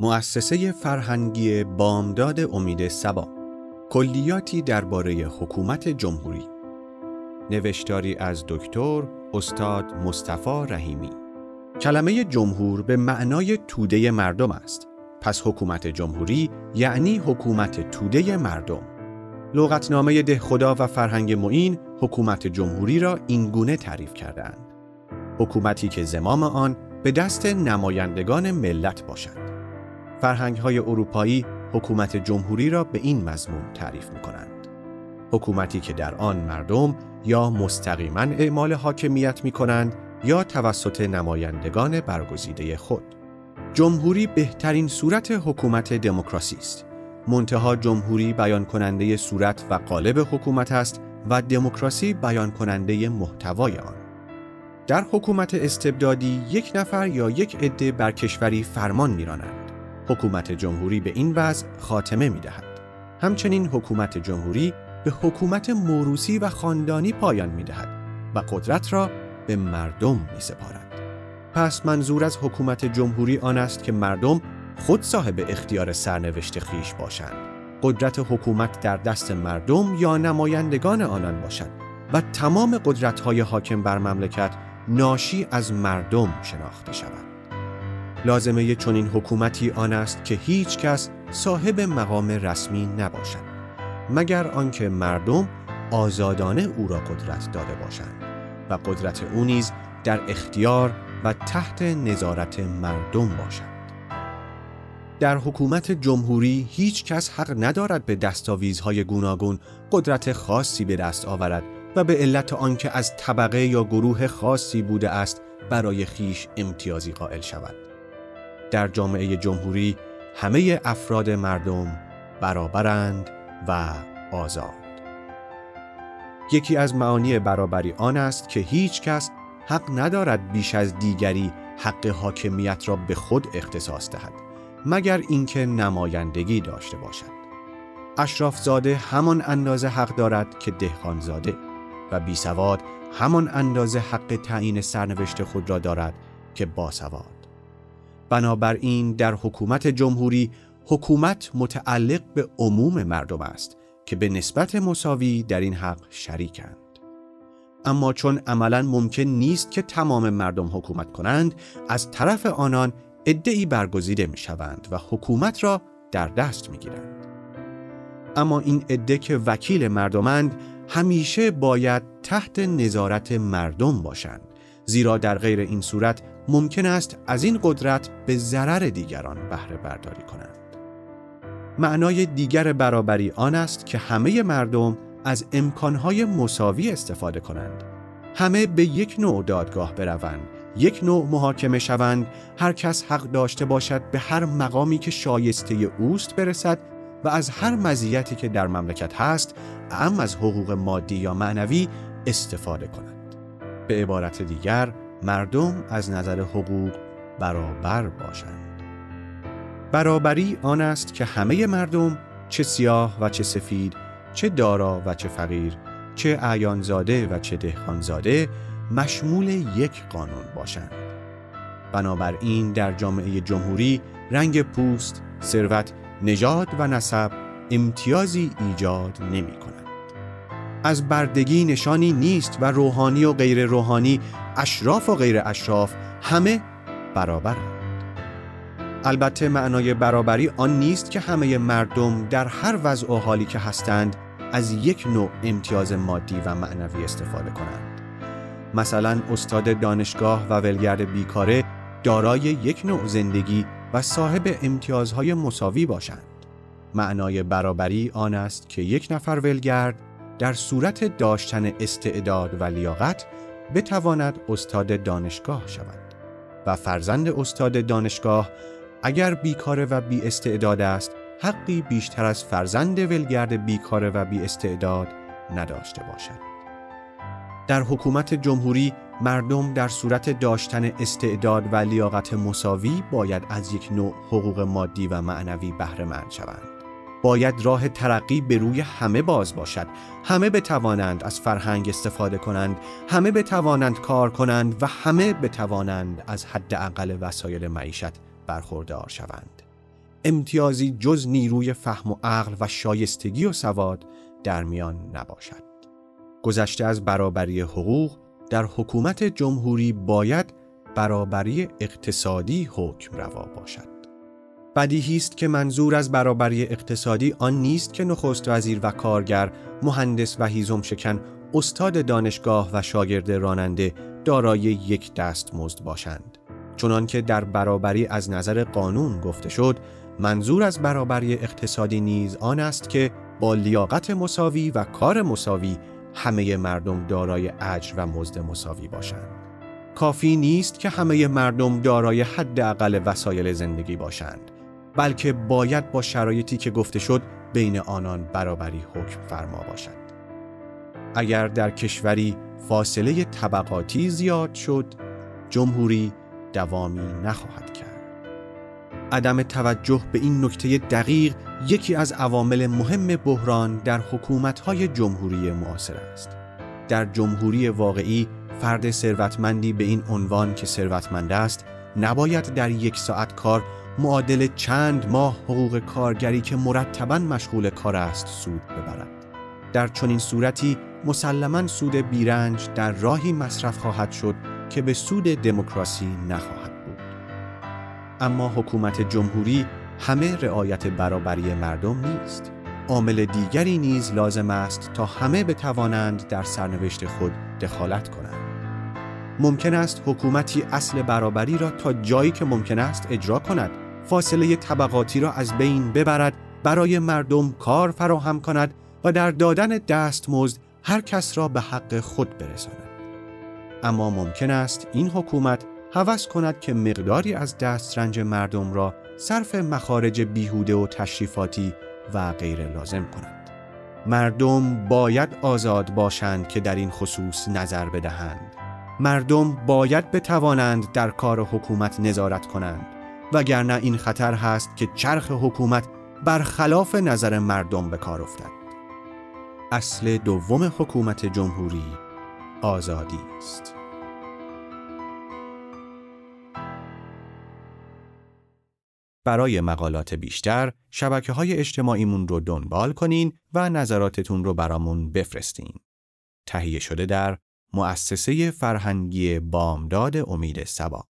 مؤسسه فرهنگی بامداد امید سبا. کلیاتی درباره حکومت جمهوری. نوشتاری از دکتر استاد مصطفی رحیمی. کلمه جمهور به معنای توده مردم است. پس حکومت جمهوری یعنی حکومت توده مردم. لغتنامه ده خدا و فرهنگ معین حکومت جمهوری را اینگونه تعریف کردند حکومتی که زمام آن به دست نمایندگان ملت باشد. فرهنگ های اروپایی حکومت جمهوری را به این مضمون تعریف می کنند. حکومتی که در آن مردم یا مستقیما اعمال حاکمیت می کنند یا توسط نمایندگان برگزیده خود. جمهوری بهترین صورت حکومت دموکراسی است. منتها جمهوری بیان کننده صورت و قالب حکومت است و دموکراسی بیان کننده محتوای آن. در حکومت استبدادی یک نفر یا یک عده بر کشوری فرمان میرانند. حکومت جمهوری به این وضع خاتمه می دهد. همچنین حکومت جمهوری به حکومت موروسی و خاندانی پایان می دهد و قدرت را به مردم می سپارد. پس منظور از حکومت جمهوری آن است که مردم خود صاحب اختیار سرنوشت خیش باشند. قدرت حکومت در دست مردم یا نمایندگان آنان باشد و تمام قدرت‌های حاکم بر مملکت ناشی از مردم شناخته شود. لازمه چنین حکومتی آن است که هیچ کس صاحب مقام رسمی نباشد مگر آنکه مردم آزادانه او را قدرت داده باشند و قدرت او نیز در اختیار و تحت نظارت مردم باشد در حکومت جمهوری هیچ کس حق ندارد به دستاویزهای گوناگون قدرت خاصی به دست آورد و به علت آنکه از طبقه یا گروه خاصی بوده است برای خیش امتیازی قائل شود. در جامعه جمهوری همه افراد مردم برابرند و آزاد. یکی از معانی برابری آن است که هیچ کس حق ندارد بیش از دیگری حق حاکمیت را به خود اختصاص دهد مگر اینکه نمایندگی داشته باشد. اشراف زاده همان اندازه حق دارد که دهقان زاده و بی سواد همان اندازه حق تعیین سرنوشت خود را دارد که باسواد. بنابراین در حکومت جمهوری حکومت متعلق به عموم مردم است که به نسبت مساوی در این حق شریکند اما چون عملا ممکن نیست که تمام مردم حکومت کنند از طرف آنان ادعی برگزیده می شوند و حکومت را در دست می گیرند. اما این عده که وکیل مردمند همیشه باید تحت نظارت مردم باشند زیرا در غیر این صورت ممکن است از این قدرت به ضرر دیگران بهره برداری کنند. معنای دیگر برابری آن است که همه مردم از امکانهای مساوی استفاده کنند. همه به یک نوع دادگاه بروند، یک نوع محاکمه شوند، هر کس حق داشته باشد به هر مقامی که شایسته اوست برسد و از هر مزیتی که در مملکت هست، ام از حقوق مادی یا معنوی استفاده کند. به عبارت دیگر، مردم از نظر حقوق برابر باشند. برابری آن است که همه مردم چه سیاه و چه سفید، چه دارا و چه فقیر، چه اعیانزاده و چه دهخانزاده مشمول یک قانون باشند. بنابراین در جامعه جمهوری رنگ پوست، ثروت، نژاد و نسب امتیازی ایجاد نمی کند. از بردگی نشانی نیست و روحانی و غیر روحانی اشراف و غیر اشراف همه برابرند. البته معنای برابری آن نیست که همه مردم در هر وضع و حالی که هستند از یک نوع امتیاز مادی و معنوی استفاده کنند. مثلا استاد دانشگاه و ولگرد بیکاره دارای یک نوع زندگی و صاحب امتیازهای مساوی باشند. معنای برابری آن است که یک نفر ولگرد در صورت داشتن استعداد و لیاقت بتواند استاد دانشگاه شود. و فرزند استاد دانشگاه اگر بیکاره و بی استعداد است حقی بیشتر از فرزند ولگرد بیکاره و بی استعداد نداشته باشد. در حکومت جمهوری مردم در صورت داشتن استعداد و لیاقت مساوی باید از یک نوع حقوق مادی و معنوی بهره مند شوند. باید راه ترقی به روی همه باز باشد همه بتوانند از فرهنگ استفاده کنند همه بتوانند کار کنند و همه بتوانند از حد اقل وسایل معیشت برخوردار شوند امتیازی جز نیروی فهم و عقل و شایستگی و سواد در میان نباشد. گذشته از برابری حقوق در حکومت جمهوری باید برابری اقتصادی حکم روا باشد. بدیهی است که منظور از برابری اقتصادی آن نیست که نخست وزیر و کارگر، مهندس و هیزم شکن، استاد دانشگاه و شاگرد راننده دارای یک دست مزد باشند. چنان که در برابری از نظر قانون گفته شد، منظور از برابری اقتصادی نیز آن است که با لیاقت مساوی و کار مساوی همه مردم دارای اجر و مزد مساوی باشند. کافی نیست که همه مردم دارای حداقل وسایل زندگی باشند. بلکه باید با شرایطی که گفته شد بین آنان برابری حکم فرما باشد. اگر در کشوری فاصله طبقاتی زیاد شد، جمهوری دوامی نخواهد کرد. عدم توجه به این نکته دقیق یکی از عوامل مهم بحران در حکومت‌های جمهوری معاصر است. در جمهوری واقعی فرد ثروتمندی به این عنوان که ثروتمند است نباید در یک ساعت کار معادل چند ماه حقوق کارگری که مرتبا مشغول کار است سود ببرد. در چنین صورتی مسلما سود بیرنج در راهی مصرف خواهد شد که به سود دموکراسی نخواهد بود. اما حکومت جمهوری همه رعایت برابری مردم نیست. عامل دیگری نیز لازم است تا همه بتوانند در سرنوشت خود دخالت کنند. ممکن است حکومتی اصل برابری را تا جایی که ممکن است اجرا کند. فاصله طبقاتی را از بین ببرد برای مردم کار فراهم کند و در دادن دستمزد هر کس را به حق خود برساند. اما ممکن است این حکومت هوس کند که مقداری از دسترنج مردم را صرف مخارج بیهوده و تشریفاتی و غیر لازم کند. مردم باید آزاد باشند که در این خصوص نظر بدهند. مردم باید بتوانند در کار حکومت نظارت کنند. وگرنه این خطر هست که چرخ حکومت برخلاف نظر مردم به کار افتد. اصل دوم حکومت جمهوری آزادی است. برای مقالات بیشتر شبکه های اجتماعیمون رو دنبال کنین و نظراتتون رو برامون بفرستین. تهیه شده در مؤسسه فرهنگی بامداد امید سبا.